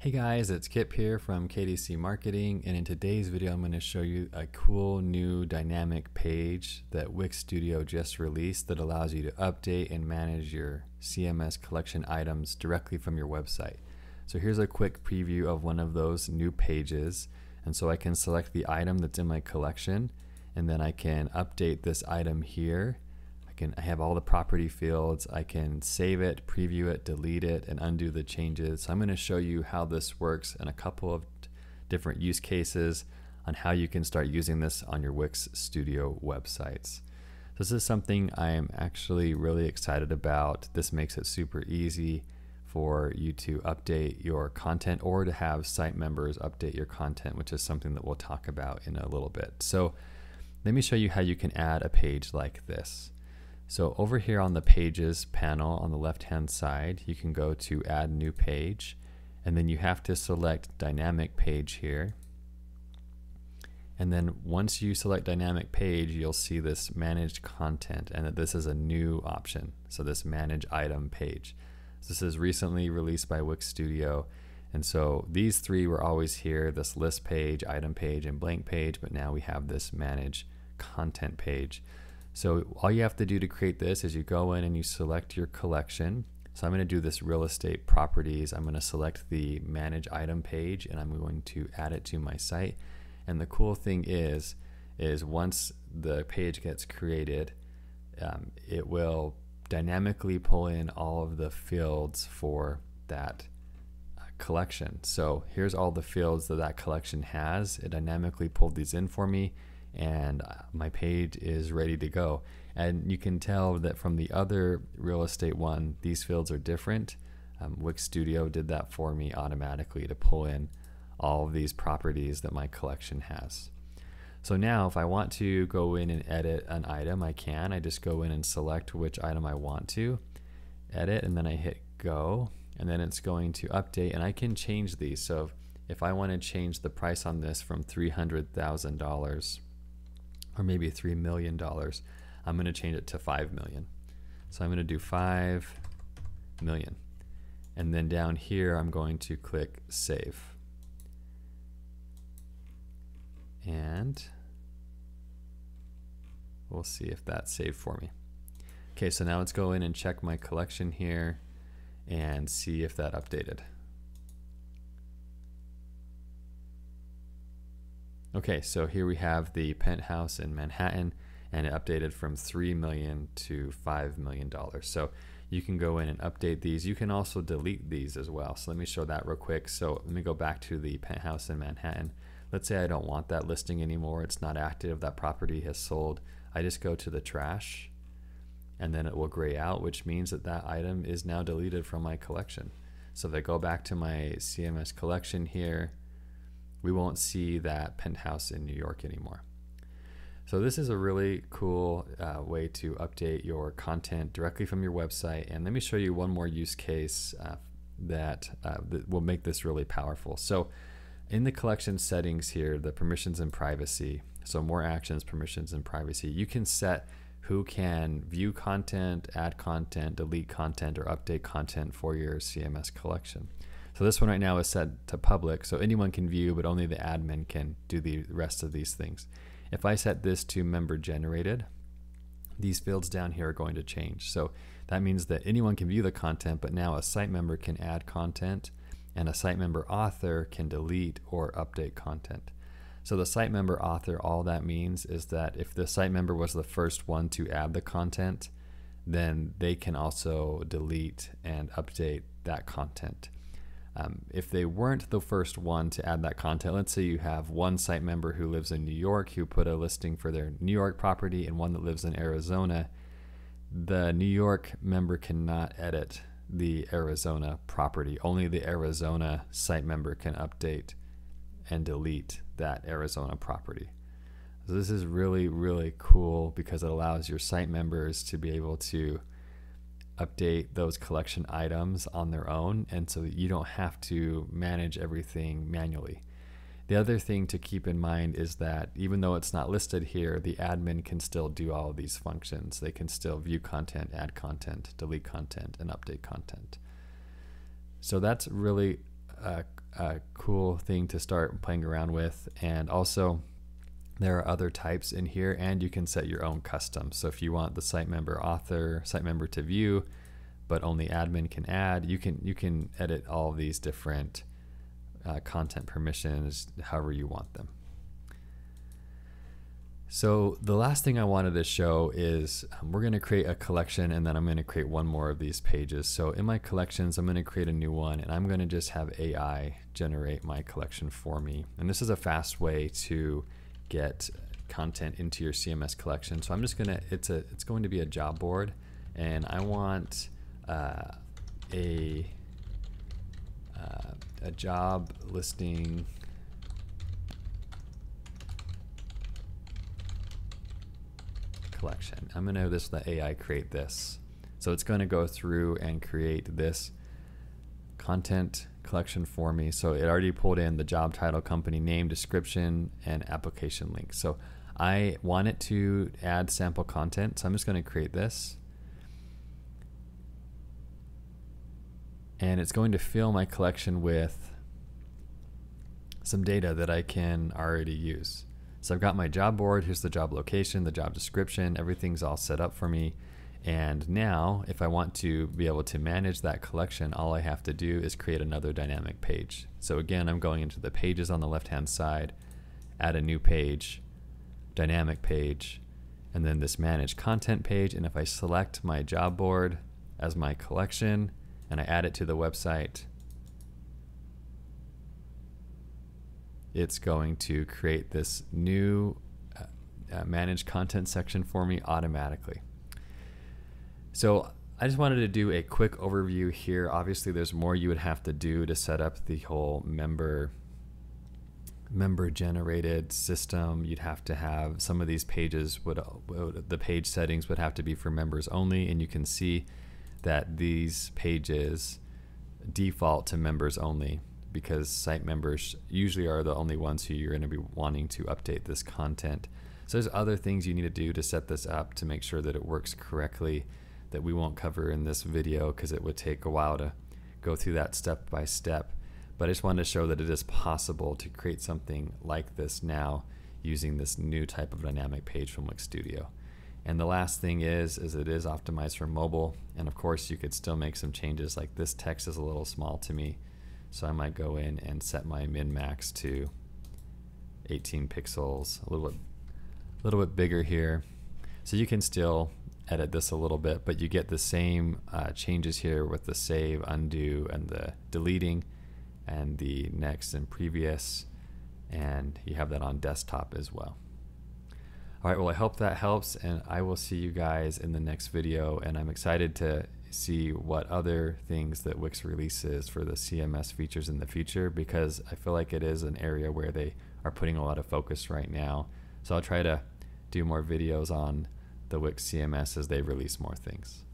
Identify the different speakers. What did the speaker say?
Speaker 1: Hey guys, it's Kip here from KDC Marketing, and in today's video, I'm going to show you a cool new dynamic page that Wix Studio just released that allows you to update and manage your CMS collection items directly from your website. So here's a quick preview of one of those new pages. And so I can select the item that's in my collection, and then I can update this item here can I have all the property fields. I can save it, preview it, delete it, and undo the changes. So I'm going to show you how this works in a couple of different use cases on how you can start using this on your Wix Studio websites. This is something I am actually really excited about. This makes it super easy for you to update your content or to have site members update your content, which is something that we'll talk about in a little bit. So let me show you how you can add a page like this. So over here on the pages panel on the left hand side, you can go to add new page and then you have to select dynamic page here. And then once you select dynamic page, you'll see this managed content and that this is a new option. So this manage item page. So this is recently released by Wix Studio. And so these three were always here, this list page, item page, and blank page, but now we have this manage content page. So all you have to do to create this is you go in and you select your collection. So I'm going to do this real estate properties. I'm going to select the manage item page and I'm going to add it to my site. And the cool thing is, is once the page gets created, um, it will dynamically pull in all of the fields for that uh, collection. So here's all the fields that that collection has. It dynamically pulled these in for me and uh, my page is ready to go. And you can tell that from the other real estate one, these fields are different. Um, Wix Studio did that for me automatically to pull in all of these properties that my collection has. So now if I want to go in and edit an item, I can. I just go in and select which item I want to edit and then I hit go and then it's going to update and I can change these. So if I want to change the price on this from $300,000 or maybe $3 million, I'm going to change it to 5 million. So I'm going to do 5 million. And then down here, I'm going to click save. And we'll see if that saved for me. Okay, so now let's go in and check my collection here and see if that updated. Okay, so here we have the penthouse in Manhattan and it updated from 3 million to 5 million dollars. So you can go in and update these. You can also delete these as well. So let me show that real quick. So let me go back to the penthouse in Manhattan. Let's say I don't want that listing anymore. It's not active. That property has sold. I just go to the trash and then it will gray out, which means that that item is now deleted from my collection. So if I go back to my CMS collection here, we won't see that penthouse in New York anymore. So this is a really cool uh, way to update your content directly from your website. And let me show you one more use case uh, that, uh, that will make this really powerful. So in the collection settings here, the permissions and privacy, so more actions, permissions, and privacy, you can set who can view content, add content, delete content, or update content for your CMS collection. So this one right now is set to public, so anyone can view, but only the admin can do the rest of these things. If I set this to member generated, these fields down here are going to change. So that means that anyone can view the content, but now a site member can add content and a site member author can delete or update content. So the site member author, all that means is that if the site member was the first one to add the content, then they can also delete and update that content. Um, if they weren't the first one to add that content, let's say you have one site member who lives in New York who put a listing for their New York property and one that lives in Arizona, the New York member cannot edit the Arizona property. Only the Arizona site member can update and delete that Arizona property. So this is really, really cool because it allows your site members to be able to update those collection items on their own, and so you don't have to manage everything manually. The other thing to keep in mind is that even though it's not listed here, the admin can still do all of these functions. They can still view content, add content, delete content, and update content. So that's really a, a cool thing to start playing around with. And also, there are other types in here, and you can set your own custom. So if you want the site member author, site member to view, but only admin can add, you can you can edit all these different uh, content permissions however you want them. So the last thing I wanted to show is um, we're going to create a collection and then I'm going to create one more of these pages. So in my collections, I'm going to create a new one and I'm going to just have AI generate my collection for me. And this is a fast way to get content into your CMS collection. So I'm just going to, it's a, it's going to be a job board and I want uh, a, uh, a job listing collection. I'm going to just let AI create this. So it's going to go through and create this content collection for me. So it already pulled in the job title, company name, description, and application link. So I want it to add sample content. So I'm just going to create this. And it's going to fill my collection with some data that I can already use. So I've got my job board, here's the job location, the job description, everything's all set up for me. And now, if I want to be able to manage that collection, all I have to do is create another dynamic page. So again, I'm going into the pages on the left-hand side, add a new page, dynamic page, and then this manage content page. And if I select my job board as my collection and I add it to the website, it's going to create this new uh, uh, manage content section for me automatically. So I just wanted to do a quick overview here. Obviously, there's more you would have to do to set up the whole member member generated system. You'd have to have some of these pages would, would the page settings would have to be for members only, and you can see that these pages default to members only because site members usually are the only ones who you're going to be wanting to update this content. So there's other things you need to do to set this up to make sure that it works correctly that we won't cover in this video because it would take a while to go through that step by step. But I just wanted to show that it is possible to create something like this now using this new type of dynamic page from Wix Studio. And the last thing is, is it is optimized for mobile. And of course you could still make some changes like this text is a little small to me. So I might go in and set my min max to 18 pixels, a little bit, a little bit bigger here. So you can still edit this a little bit, but you get the same uh, changes here with the save, undo, and the deleting, and the next and previous, and you have that on desktop as well. All right, well, I hope that helps, and I will see you guys in the next video, and I'm excited to see what other things that Wix releases for the CMS features in the future because I feel like it is an area where they are putting a lot of focus right now. So I'll try to do more videos on the Wix CMS as they release more things.